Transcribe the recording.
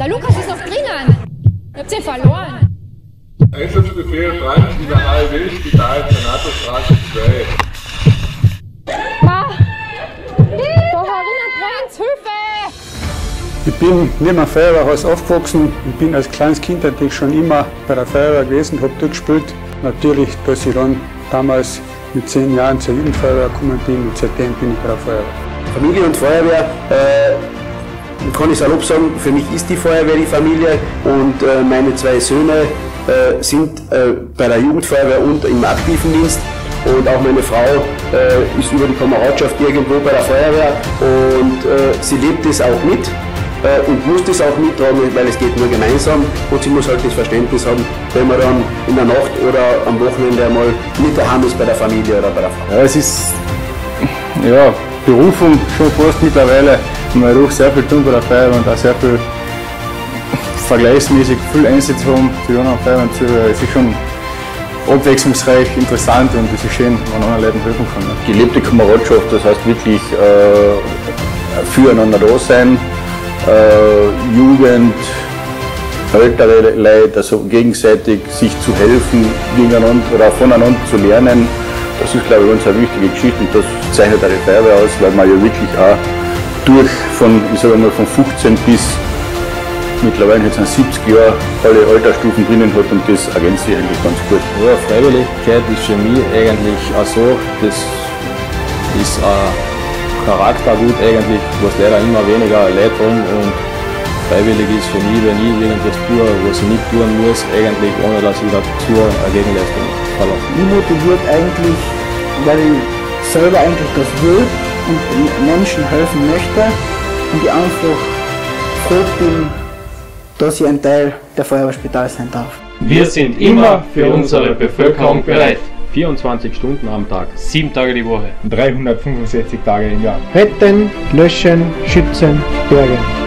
Der Lukas ist noch drinnen. Ihr habt sie verloren. Einsatzbefehl Brand in der ALW Spital Senatorstraße 2. Ma! Da herinnen brennt's! Hilfe! Ich bin neben dem Feuerwehrhaus aufgewachsen. Ich bin als kleines Kind natürlich schon immer bei der Feuerwehr gewesen, habe dort gespielt. Natürlich, dass ich dann damals mit zehn Jahren zur Jugendfeuerwehr gekommen bin und seitdem bin ich bei der Feuerwehr. Familie und Feuerwehr, äh, kann ich salopp sagen, für mich ist die Feuerwehr die Familie und äh, meine zwei Söhne äh, sind äh, bei der Jugendfeuerwehr und im aktiven Dienst und auch meine Frau äh, ist über die Kameradschaft irgendwo bei der Feuerwehr und äh, sie lebt es auch mit äh, und muss das auch mittragen, weil es geht nur gemeinsam und sie muss halt das Verständnis haben, wenn man dann in der Nacht oder am Wochenende einmal nicht daheim ist bei der Familie oder bei der Frau. Ja, es ist ja, Berufung schon fast mittlerweile. Wir auch sehr viel tun bei der Feuerwehr und auch sehr viel vergleichsmäßig viel Einsätze haben zu anderen Feuerwehren zu. Es ist schon abwechslungsreich, interessant und es ist schön, wenn man anderen Leuten helfen kann. Ne? Gelebte Kameradschaft, das heißt wirklich äh, füreinander da sein, äh, Jugend, ältere Leute, also gegenseitig sich zu helfen, gegeneinander oder voneinander zu lernen. Das ist, glaube ich, uns eine wichtige Geschichte und das zeichnet eine Feuerwehr aus, weil man ja wirklich auch durch von, ich sage mal, von 15 bis mittlerweile jetzt 70 Jahre alle Altersstufen drinnen hat und das ergänzt sich eigentlich ganz gut. Ja, Freiwilligkeit ist für mich eigentlich auch so, das ist ein Charaktergut eigentlich, was leider immer weniger Leute haben und freiwillig ist für mich, wenn ich irgendwas tue, was ich nicht tun muss, eigentlich ohne dass ich dazu eine Gegenleistung verlange. Mich motiviert eigentlich, weil ich selber eigentlich das will und Menschen helfen möchte und ich einfach froh bin, dass ich ein Teil der Feuerwehrspital sein darf. Wir sind immer für unsere Bevölkerung bereit. 24 Stunden am Tag. Sieben Tage die Woche. 365 Tage im Jahr. Retten, löschen, schützen, bergen.